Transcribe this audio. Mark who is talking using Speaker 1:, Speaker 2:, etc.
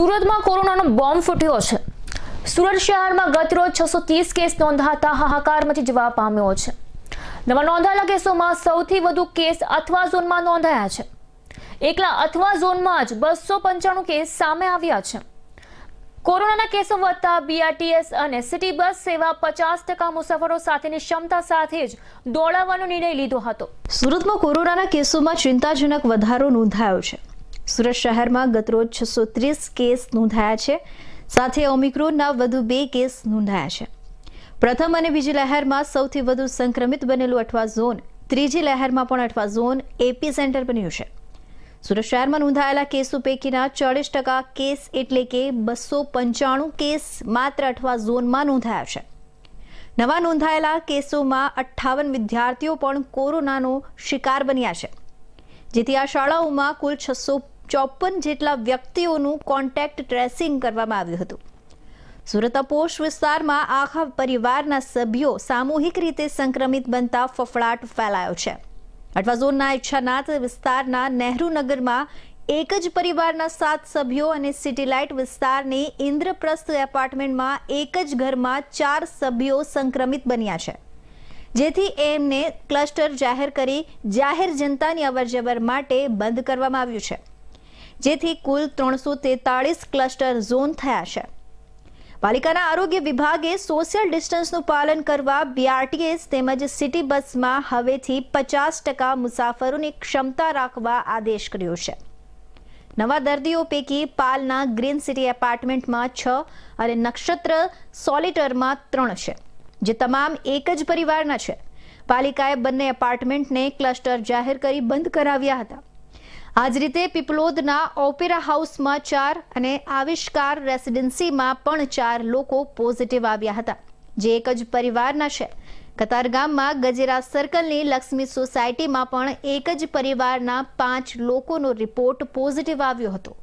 Speaker 1: સુરતમાં કોરોનાનો બોમ્બ ફૂટ્યો છે. સુરત શહેરમાં ગત રોજ છસો ત્રીસ કેસ નોંધાતા હાહાકાર મચી જવા પામ્યો છે. નવા નોંધાયેલા કેસોમાં સૌથી વધુ કેસ અથવા ઝોનમાં નોંધાયા છે. એકલા અથવા ઝોનમાં જ બસો પંચાણું કેસ સામે આવ્યા છે. કોરોનાના કેસો વધતા બીઆરટીએસ અને સિટી બસ સેવા પચાસ ટકા મુસાફરો સાથેની ક્ષમતા સાથે જ દોડાવવાનો નિર્ણય લીધો હતો.
Speaker 2: સુરતમાં કોરોનાના કેસોમાં ચિંતાજનક વધારો નોંધાયો છે. સુરત શહેરમાં ગતરોજ છસો ત્રીસ કેસ નોંધાયા છે. સાથે ઓમિક્રોનના વધુ બે કેસ નોંધાયા છે. પ્રથમ અને બીજી લહેરમાં સૌથી વધુ સંક્રમિત બનેલું અઠવા ઝોન, ત્રીજી લહેરમાં પણ અઠવા ઝોન એપી સેન્ટર બન્યું છે. સુરત શહેરમાં નોંધાયેલા કેસો પૈકીના ચાળીસ ટકા કેસ એટલે કે બસો પંચાણું કેસ માત્ર અઠવા ઝોનમાં નોંધાયા છે. નવા નોંધાયેલા કેસોમાં અઠ્ઠાવન વિદ્યાર્થીઓ પણ કોરોનાનો શિકાર બન્યા છે. જેથી આ શાળાઓમાં કુલ છસો ચોપન જેટલા વ્યક્તિઓનું કોન્ટેક્ટ ટ્રેસિંગ કરવામાં આવ્યું હતું. સુરતના પોસ્ટ વિસ્તારમાં આખા પરિવારના સભ્યો સામૂહિક રીતે સંક્રમિત બનતા ફફડાટ ફેલાયો છે. અઠવા ઝોનના ઈચ્છાનાથ વિસ્તારના નહેરુ નગરમાં એક જ પરિવારના સાત સભ્યો અને સિટીલાઇટ વિસ્તારની ઇન્દ્રપ્રસ્થ એપાર્ટમેન્ટમાં એક જ ઘરમાં ચાર સભ્યો સંક્રમિત બન્યા છે. જેથી એમને ક્લસ્ટર જાહેર કરી જાહેર જનતાની અવરજવર માટે બંધ કરવામાં આવ્યું છે. જેથી કુલ ત્રણસો તેતાળીસ ક્લસ્ટર ઝોન થયા છે. પાલિકાના આરોગ્ય વિભાગે સોશિયલ ડિસ્ટન્સનું પાલન કરવા બીઆરટીએસ તેમજ સિટી બસમાં હવેથી પચાસ ટકા મુસાફરોની ક્ષમતા રાખવા આદેશ કર્યો છે. નવા દર્દીઓ પૈકી પાલના ગ્રીન સિટી એપાર્ટમેન્ટમાં છ અને નક્ષત્ર સોલિટરમાં ત્રણ છે. જે તમામ એક જ પરિવારના છે. પાલિકાએ બંને એપાર્ટમેન્ટને ક્લસ્ટર જાહેર કરી બંધ કરાવ્યા હતા. આ જ રીતે પીપલોદના ઓપેરા હાઉસમાં ચાર અને આવિષ્કાર રેસિડેન્સીમાં પણ ચાર લોકો પોઝિટિવ આવ્યા હતા. જે એક જ પરિવારના છે. કતારગામમાં ગજેરા સર્કલની લક્ષ્મી સોસાયટીમાં પણ એક જ પરિવારના પાંચ લોકોનો રિપોર્ટ પોઝિટિવ આવ્યો હતો.